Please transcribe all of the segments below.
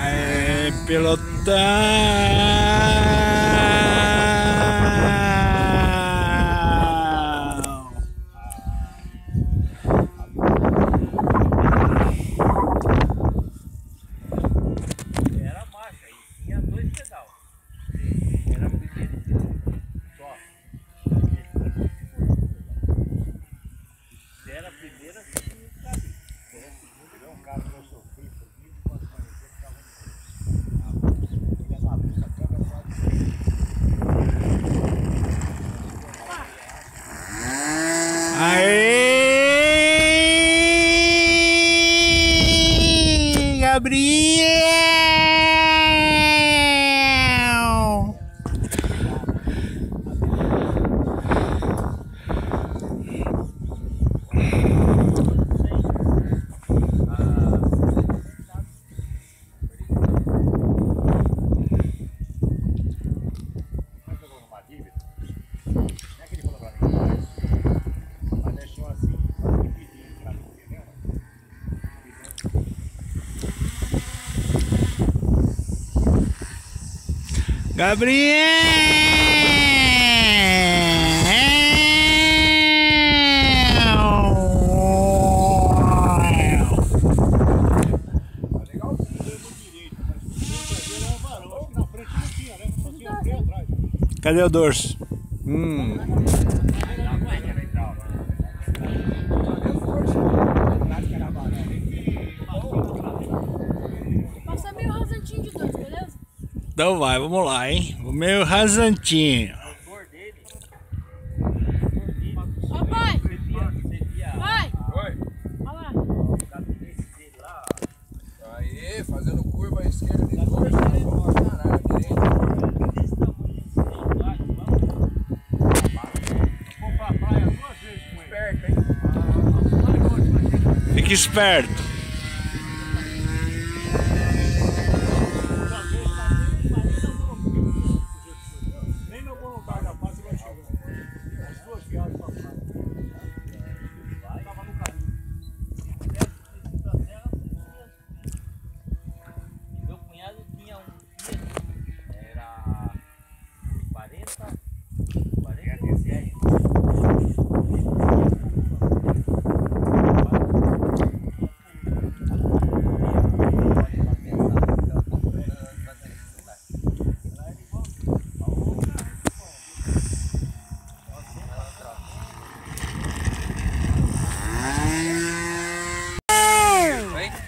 Aê, pelotão! Era marcha e tinha dois pedal. Era um Gabriel! Mas jogou numa dívida. Não é que ele falou pra mim, mas, mas deixou assim, só que pedindo pra mim, entendeu? Gabriel! Mas legal que não deu muito direito, mas o que era um varão. Acho que na frente não tinha, né? Só tinha freio atrás. Cadê o dorso? Hum. Passa meio rasantinho de dois, beleza? Então vai, vamos lá, hein? O meu rasantinho. Vai! Oi. Olha lá. Aí, fazendo curva à esquerda caralho, direita. Desse tamanho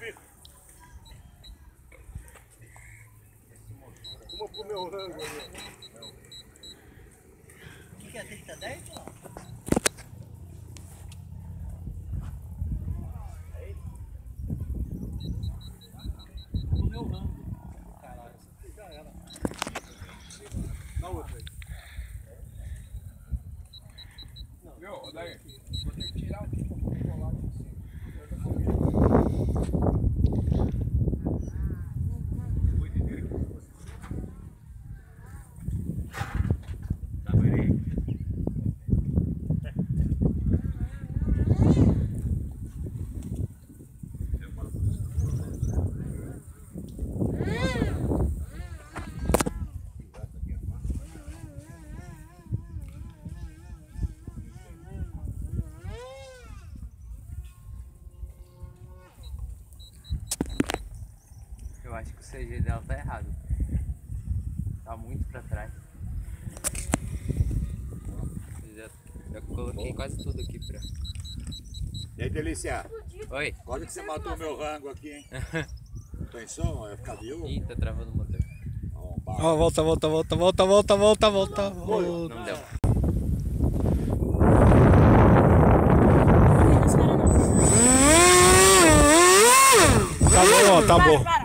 Vitor? Uma pro meu rango ali. O que é 30, 10? O meu rango. Caralho. Já era. Dá outra aí. Viu? Ô, daí, vou ter que tirar aqui pra colar aqui em cima. Tá vendo aí? Eu acho que o CG dela tá errado. Tá muito pra trás. Já, já coloquei quase tudo aqui pra. E aí, Delícia? Oi. Quase que você matou meu rango aqui, hein? Pensou? Vai ficar viúvo? Ih, tá travando o motor. Ó, Ó, volta, volta, volta, volta, volta, volta, volta. volta. Não deu. Tá bom, tá Para, bom.